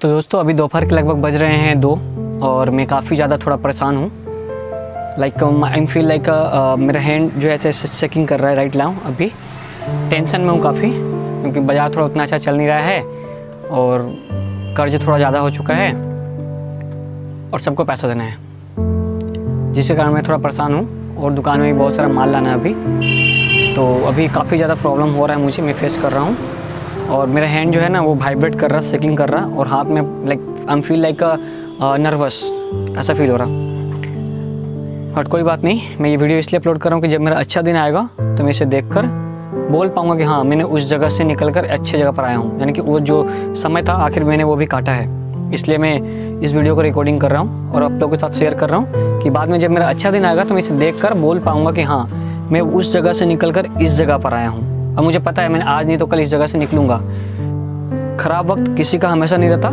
तो दोस्तों, अभी दोपहर के लगभग बज रहे हैं दो, और मैं काफ़ी ज़्यादा थोड़ा परेशान हूँ। लाइक आई फील लाइक मेरा हैंड जो है ऐसे चेकिंग कर रहा है राइट लाऊँ अभी। टेंशन में हूँ काफ़ी, क्योंकि बाज़ार थोड़ा उतना अच्छा चल नहीं रहा है, और कर्ज थोड़ा ज़्यादा हो चुका है, और सबको पैसा देना है। जिसके कारण मैं थोड़ा परेशान हूँ, और दुकान में भी बहुत सारा माल लाना है अभी। तो अभी काफ़ी ज़्यादा प्रॉब्लम हो रहा है मुझे, मैं फेस कर रहा हूँ। और मेरा हैंड जो है ना, वो वाइब्रेट कर रहा सेकिंग कर रहा और हाथ में like I am feel like nervous ऐसा फील हो रहा। बट कोई बात नहीं, मैं ये वीडियो इसलिए अपलोड कर रहा हूँ कि जब मेरा अच्छा दिन आएगा तो मैं इसे देख कर बोल पाऊँगा कि हाँ मैंने उस जगह से निकल कर अच्छे जगह पर आया हूँ। यानी कि वो जो समय था, आखिर मैंने वो भी काटा है। इसलिए मैं इस वीडियो को रिकॉर्डिंग कर रहा हूँ और आप लोगों के साथ शेयर कर रहा हूँ कि बाद में जब मेरा अच्छा दिन आएगा तो मैं इसे देख कर बोल पाऊँगा कि हाँ मैं उस जगह से निकल कर इस जगह पर आया हूँ। अब मुझे पता है, मैंने आज नहीं तो कल इस जगह से निकलूँगा। ख़राब वक्त किसी का हमेशा नहीं रहता,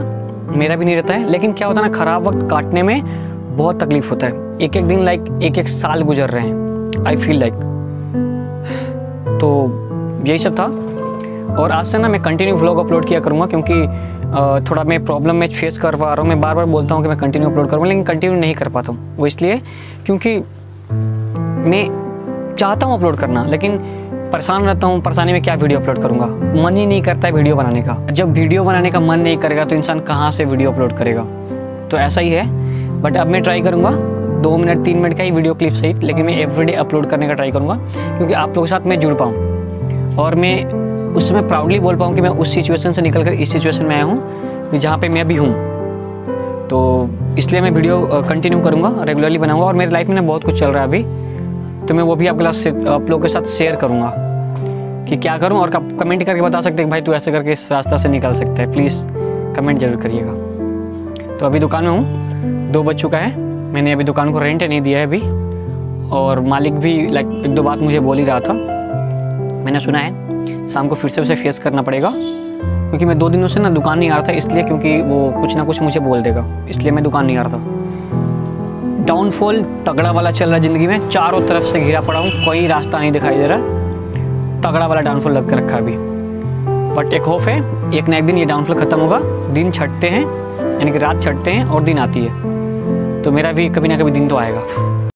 मेरा भी नहीं रहता है, लेकिन क्या होता है ना, ख़राब वक्त काटने में बहुत तकलीफ़ होता है। एक एक दिन लाइक एक एक साल गुजर रहे हैं आई फील लाइक तो यही सब था। और आज से ना मैं कंटिन्यू व्लॉग अपलोड किया करूँगा, क्योंकि थोड़ा मैं प्रॉब्लम में फेस कर पा रहा हूँ, मैं बार बार बोलता हूँ कि मैं कंटिन्यू अपलोड करूँगा, लेकिन कंटिन्यू नहीं कर पाता हूँ। वो इसलिए, क्योंकि मैं चाहता हूँ अपलोड करना, लेकिन परेशान रहता हूँ, परेशानी में क्या वीडियो अपलोड करूँगा? मन ही नहीं करता है वीडियो बनाने का। जब वीडियो बनाने का मन नहीं करेगा तो इंसान कहाँ से वीडियो अपलोड करेगा? तो ऐसा ही है। बट अब मैं ट्राई करूँगा। दो मिनट तीन मिनट का ही वीडियो क्लिप सही लेकिन मैं एवरीडे अपलोड करने का ट्राई करूँगा, क्योंकि आप लोगों के साथ मैं जुड़ पाऊँ। और मैं उस समय प्राउडली बोल पाऊँ कि मैं उस सिचुएशन से निकल कर इस सिचुएशन में आया हूँ जहाँ पर मैं अभी हूँ। तो इसलिए मैं वीडियो कंटिन्यू करूँगा रेगुलरली बनाऊँगा, और मेरी लाइफ में बहुत कुछ चल रहा है अभी। तो मैं वो भी आपके साथ आप लोगों के साथ शेयर करूँगा कि क्या करूँ और कमेंट करके बता सकते हैं भाई तू ऐसे करके इस रास्ता से निकल सकता है। प्लीज़ कमेंट ज़रूर करिएगा। तो अभी दुकान में हूँ। दो बज चुका है। मैंने अभी दुकान को रेंट नहीं दिया है अभी। और मालिक भी लाइक एक दो बात मुझे बोल ही रहा था। मैंने सुना है, शाम को फिर से उसे फेस करना पड़ेगा। क्योंकि मैं दो दिनों से ना दुकान नहीं आ रहा था, इसलिए क्योंकि वो कुछ ना कुछ मुझे बोल देगा। इसलिए मैं दुकान नहीं आ रहा था। डाउनफॉल तगड़ा वाला चल रहा है ज़िंदगी में। चारों तरफ़ से घिरा पड़ा हूँ, कोई रास्ता नहीं दिखाई दे रहा। तगड़ा वाला डाउनफॉल लग कर रखा अभी। बट एक होप है, एक ना एक दिन ये डाउनफॉल ख़त्म होगा। दिन छटते हैं, यानी कि रात छटते हैं और दिन आती है। तो मेरा भी कभी ना कभी दिन तो आएगा।